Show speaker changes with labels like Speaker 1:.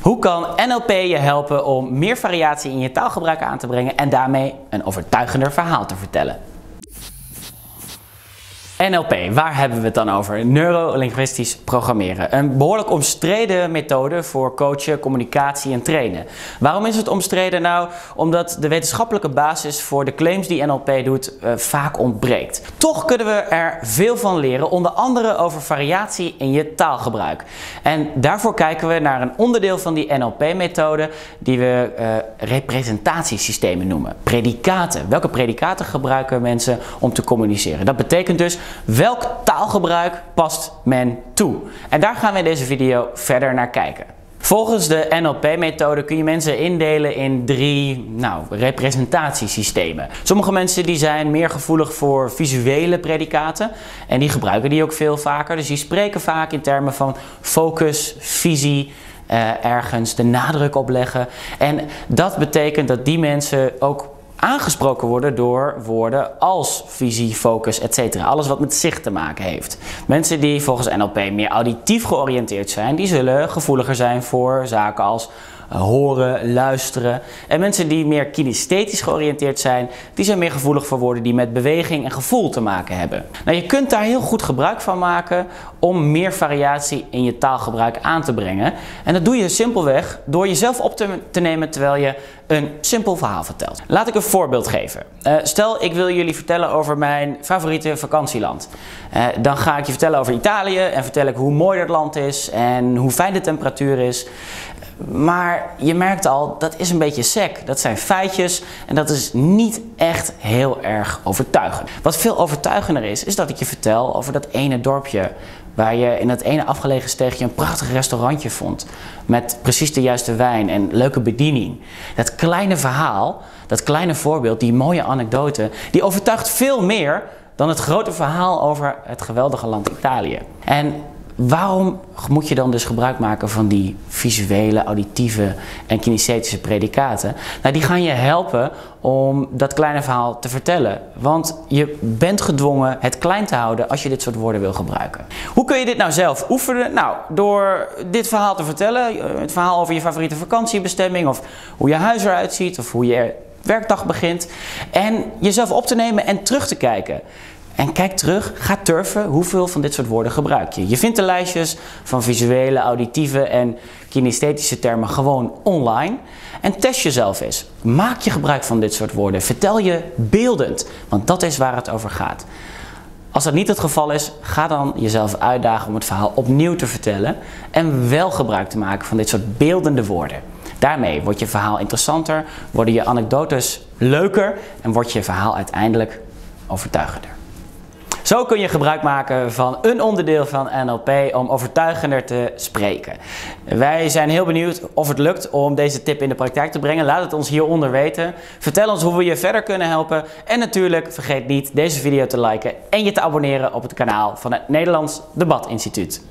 Speaker 1: Hoe kan NLP je helpen om meer variatie in je taalgebruik aan te brengen en daarmee een overtuigender verhaal te vertellen? NLP, waar hebben we het dan over? Neurolinguistisch programmeren. Een behoorlijk omstreden methode voor coachen, communicatie en trainen. Waarom is het omstreden? Nou, omdat de wetenschappelijke basis voor de claims die NLP doet uh, vaak ontbreekt. Toch kunnen we er veel van leren, onder andere over variatie in je taalgebruik. En daarvoor kijken we naar een onderdeel van die NLP-methode die we uh, representatiesystemen noemen. Predicaten. Welke predicaten gebruiken mensen om te communiceren? Dat betekent dus Welk taalgebruik past men toe? En daar gaan we in deze video verder naar kijken. Volgens de NLP-methode kun je mensen indelen in drie nou, representatiesystemen. Sommige mensen die zijn meer gevoelig voor visuele predicaten en die gebruiken die ook veel vaker. Dus die spreken vaak in termen van focus, visie, uh, ergens de nadruk op leggen. En dat betekent dat die mensen ook aangesproken worden door woorden als visie, focus, etc. Alles wat met zicht te maken heeft. Mensen die volgens NLP meer auditief georiënteerd zijn, die zullen gevoeliger zijn voor zaken als horen, luisteren. En mensen die meer kinesthetisch georiënteerd zijn, die zijn meer gevoelig voor woorden die met beweging en gevoel te maken hebben. Nou, je kunt daar heel goed gebruik van maken om meer variatie in je taalgebruik aan te brengen. En dat doe je simpelweg door jezelf op te, nemen terwijl je een simpel verhaal vertelt. Laat ik een voorbeeld geven. Uh, stel, ik wil jullie vertellen over mijn favoriete vakantieland. Uh, dan ga ik je vertellen over Italië en vertel ik hoe mooi dat land is en hoe fijn de temperatuur is. Maar je merkt al, dat is een beetje sec. Dat zijn feitjes en dat is niet echt heel erg overtuigend. Wat veel overtuigender is, is dat ik je vertel over dat ene dorpje waar je in dat ene afgelegen steegje een prachtig restaurantje vond. Met precies de juiste wijn en leuke bediening. Dat kleine verhaal, dat kleine voorbeeld, die mooie anekdote, die overtuigt veel meer dan het grote verhaal over het geweldige land Italië. En Waarom moet je dan dus gebruik maken van die visuele, auditieve en kinesthetische predicaten? Nou, die gaan je helpen om dat kleine verhaal te vertellen. Want je bent gedwongen het klein te houden als je dit soort woorden wil gebruiken. Hoe kun je dit nou zelf oefenen? Nou, door dit verhaal te vertellen. Het verhaal over je favoriete vakantiebestemming of hoe je huis eruit ziet of hoe je werkdag begint. En jezelf op te nemen en terug te kijken. En kijk terug, ga turven, hoeveel van dit soort woorden gebruik je. Je vindt de lijstjes van visuele, auditieve en kinesthetische termen gewoon online. En test jezelf eens. Maak je gebruik van dit soort woorden. Vertel je beeldend, want dat is waar het over gaat. Als dat niet het geval is, ga dan jezelf uitdagen om het verhaal opnieuw te vertellen en wel gebruik te maken van dit soort beeldende woorden. Daarmee wordt je verhaal interessanter, worden je anekdotes leuker en wordt je verhaal uiteindelijk overtuigender. Zo kun je gebruik maken van een onderdeel van NLP om overtuigender te spreken. Wij zijn heel benieuwd of het lukt om deze tip in de praktijk te brengen. Laat het ons hieronder weten. Vertel ons hoe we je verder kunnen helpen. En natuurlijk vergeet niet deze video te liken en je te abonneren op het kanaal van het Nederlands Debat Instituut.